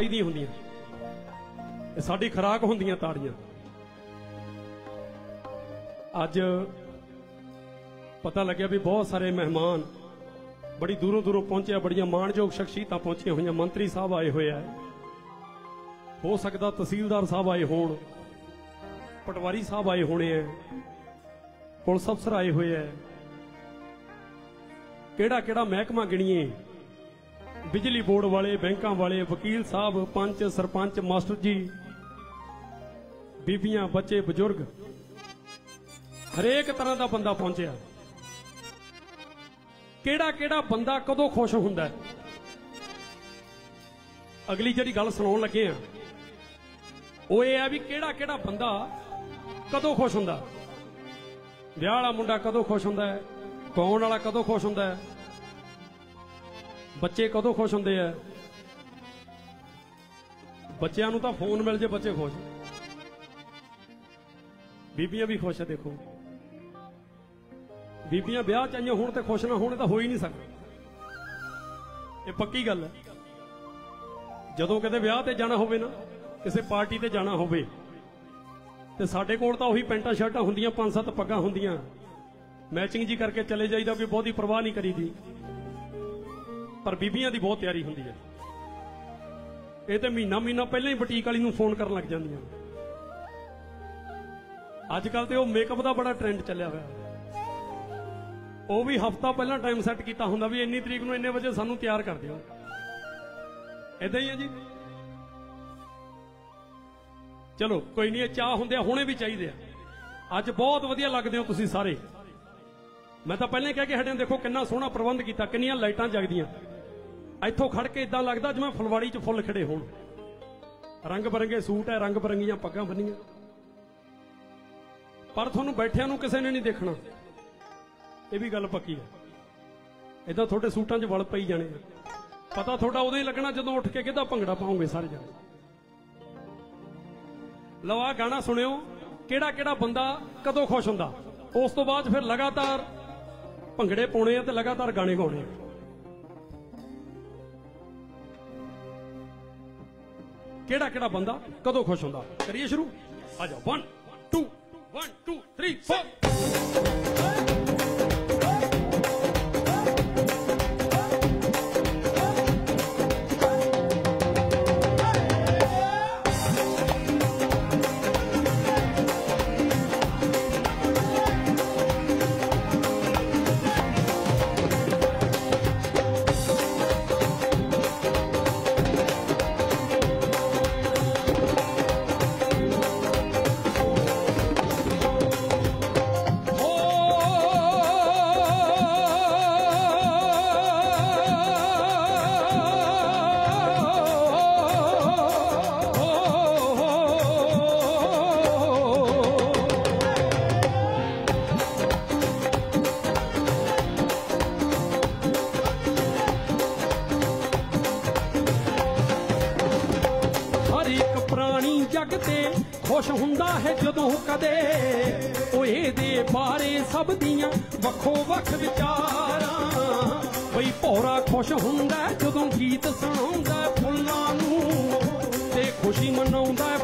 ਚਾਹੀਦੀਆਂ ਹੁੰਦੀਆਂ। ਇਹ ਸਾਡੀ ਖੁਰਾਕ ਹੁੰਦੀਆਂ ਤਾੜੀਆਂ। ਅੱਜ ਪਤਾ ਲੱਗਿਆ ਵੀ ਬਹੁਤ ਸਾਰੇ ਮਹਿਮਾਨ ਬੜੀ ਦੂਰੋਂ ਦੂਰੋਂ ਪਹੁੰਚਿਆ, ਬੜੀਆਂ ਮਾਣਯੋਗ ਸ਼ਖਸੀਅਤਾਂ ਪਹੁੰਚੀਆਂ ਹੋਈਆਂ। ਮੰਤਰੀ ਸਾਹਿਬ ਆਏ ਹੋਏ ਆ। ਹੋ ਸਕਦਾ ਤਹਿਸੀਲਦਾਰ ਸਾਹਿਬ ਆਏ ਹੋਣ, ਪਟਵਾਰੀ ਸਾਹਿਬ ਆਏ ਹੋਣੇ ਆ, ਪੁਲਿਸ ਅਫਸਰ ਆਏ ਹੋਏ ਆ। ਕਿਹੜਾ ਕਿਹੜਾ ਮਹਿਕਮਾ ਗਿਣੀਏ? ਬਿਜਲੀ ਬੋਰਡ ਵਾਲੇ, ਬੈਂਕਾਂ ਵਾਲੇ, ਵਕੀਲ ਸਾਹਿਬ, ਪੰਚ, ਸਰਪੰਚ, ਮਾਸਟਰ ਜੀ, ਬੀਬੀਆਂ, ਬੱਚੇ, ਬਜ਼ੁਰਗ, ਹਰੇਕ ਤਰ੍ਹਾਂ ਦਾ ਬੰਦਾ ਪਹੁੰਚਿਆ। ਕਿਹੜਾ ਕਿਹੜਾ ਬੰਦਾ ਕਦੋਂ ਖੁਸ਼ ਹੁੰਦਾ ਅਗਲੀ ਜਿਹੜੀ ਗੱਲ ਸੁਣਾਉਣ ਲੱਗੇ ਆ ਉਹ ਇਹ ਹੈ ਵੀ ਕਿਹੜਾ ਕਿਹੜਾ ਬੰਦਾ ਕਦੋਂ ਖੁਸ਼ ਹੁੰਦਾ ਵਿਆਹ ਵਾਲਾ ਮੁੰਡਾ ਕਦੋਂ ਖੁਸ਼ ਹੁੰਦਾ ਹੈ? ਕੌਣ ਵਾਲਾ ਕਦੋਂ ਖੁਸ਼ ਹੁੰਦਾ ਹੈ? ਬੱਚੇ ਕਦੋਂ ਖੁਸ਼ ਹੁੰਦੇ ਆ? ਬੱਚਿਆਂ ਨੂੰ ਤਾਂ ਫੋਨ ਮਿਲ ਜੇ ਬੱਚੇ ਖੁਸ਼। ਬੀਬੀਆਂ ਵੀ ਖੁਸ਼ ਆ, ਦੇਖੋ। ਬੀਬੀਆਂ ਵਿਆਹ ਚ ਆਈਆਂ ਹੁਣ ਤੇ ਖੁਸ਼ ਨਾ ਹੋਣ ਤਾਂ ਹੋ ਹੀ ਨਹੀਂ ਸਕਦਾ। ਇਹ ਪੱਕੀ ਗੱਲ ਹੈ ਜਦੋਂ ਕਿਤੇ ਵਿਆਹ ਤੇ ਜਾਣਾ ਹੋਵੇ ਨਾ, ਕਿਸੇ ਪਾਰਟੀ ਤੇ ਜਾਣਾ ਹੋਵੇ, ਤੇ ਸਾਡੇ ਕੋਲ ਤਾਂ ਉਹੀ ਪੈਂਟਾਂ ਸ਼ਰਟਾਂ ਹੁੰਦੀਆਂ, ਪੰਜ ਸੱਤ ਪੱਗਾਂ ਹੁੰਦੀਆਂ। ਮੈਚਿੰਗ ਜੀ ਕਰਕੇ ਚਲੇ ਜਾਈਦਾ ਕੋਈ ਬਹੁਤੀ ਪਰਵਾਹ ਨਹੀਂ ਕਰੀਦੀ। ਪਰ ਬੀਬੀਆਂ ਦੀ ਬਹੁਤ ਤਿਆਰੀ ਹੁੰਦੀ ਹੈ। ਇਹ ਤੇ ਮਹੀਨਾ ਮਹੀਨਾ ਪਹਿਲਾਂ ਹੀ ਬੁਟੀਕ ਵਾਲੀ ਨੂੰ ਫੋਨ ਕਰਨ ਲੱਗ ਜਾਂਦੀਆਂ ਅੱਜ ਕੱਲ ਤੇ ਉਹ ਮੇਕਅਪ ਦਾ ਬੜਾ ਟ੍ਰੈਂਡ ਚੱਲਿਆ ਹੋਇਆ। ਉਹ ਵੀ ਹਫਤਾ ਪਹਿਲਾਂ ਟਾਈਮ ਸੈੱਟ ਕੀਤਾ ਹੁੰਦਾ ਵੀ ਇੰਨੀ ਤਰੀਕ ਨੂੰ ਇੰਨੇ ਵਜੇ ਸਾਨੂੰ ਤਿਆਰ ਕਰ ਦਿਓ। ਇਦਾਂ ਹੀ ਹੈ ਜੀ। ਚਲੋ, ਕੋਈ ਨਹੀਂ, ਇਹ ਚਾਹ ਹੁੰਦੇ ਆ, ਹੁਣੇ ਵੀ ਚਾਹੀਦੇ ਆ। ਅੱਜ ਬਹੁਤ ਵਧੀਆ ਲੱਗਦੇ ਹੋ ਤੁਸੀਂ ਸਾਰੇ। ਮੈਂ ਤਾਂ ਪਹਿਲਾਂ ਹੀ ਕਹਿ ਕੇ ਹਟਿਆ, ਦੇਖੋ ਕਿੰਨਾ ਸੋਹਣਾ ਪ੍ਰਬੰਧ ਕੀਤਾ, ਕਿੰਨੀਆਂ ਲਾਈਟਾਂ ਜਗਦੀਆਂ। ਇੱਥੋਂ ਖੜ ਕੇ ਇਦਾਂ ਲੱਗਦਾ ਜਿਵੇਂ ਫੁਲਵਾੜੀ 'ਚ ਫੁੱਲ ਖਿੜੇ ਹੋਣ। ਰੰਗ ਬਰੰਗੇ ਸੂਟ ਹੈ, ਰੰਗ ਬਰੰਗੀਆਂ ਪੱਗਾਂ ਬੰਨੀਆਂ। ਪਰ ਤੁਹਾਨੂੰ ਬੈਠਿਆਂ ਨੂੰ ਕਿਸੇ ਨੇ ਨਹੀਂ ਦੇਖਣਾ। ਇਹ ਵੀ ਗੱਲ ਪੱਕੀ ਹੈ। ਇਦਾਂ ਤੁਹਾਡੇ ਸੂਟਾਂ 'ਚ ਵਲ ਪਈ ਜਾਣੇ ਪਤਾ ਤੁਹਾਡਾ ਉਦੋਂ ਹੀ ਲੱਗਣਾ ਜਦੋਂ ਉੱਠ ਕੇ ਕਿਹਦਾ ਭੰਗੜਾ ਪਾਉਂਗੇ ਸਾਰੇ ਜਣੇ। ਲਓ, ਆਹ ਗਾਣਾ ਸੁਣਿਓ। ਕਿਹੜਾ ਕਿਹੜਾ ਬੰਦਾ ਕਦੋਂ ਖੁਸ਼ ਹੁੰਦਾ? ਉਸ ਤੋਂ ਬਾਅਦ ਫਿਰ ਲਗਾਤਾਰ ਭੰਗੜੇ ਪਾਉਣੇ ਆ ਤੇ ਲਗਾਤਾਰ ਗਾਣੇ ਗਾਉਣੇ ਆ। ਕਿਹੜਾ ਕਿਹੜਾ ਬੰਦਾ ਕਦੋਂ ਖੁਸ਼ ਹੁੰਦਾ? ਕਰੀਏ ਸ਼ੁਰੂ? ਆ ਜਾਓ। 1 2 1 2 3 4 ਪ੍ਰਾਣੀ ਜਗ ਤੇ ਖੁਸ਼ ਹੁੰਦਾ ਹੈ ਜਦੋਂ ਕਦੇ ਓਏ ਦੇ ਬਾਰੇ ਸਭ ਦੀਆਂ ਵੱਖੋ ਵੱਖ ਵਿਚਾਰਾਂ। ਬਈ ਭੋਰਾ ਖੁਸ਼ ਹੁੰਦਾ ਜਦੋਂ ਗੀਤ ਸੁਣਾਉਂਦਾ ਫੁੱਲਾਂ ਨੂੰ ਤੇ ਖੁਸ਼ੀ ਮਨਾਉਂਦਾ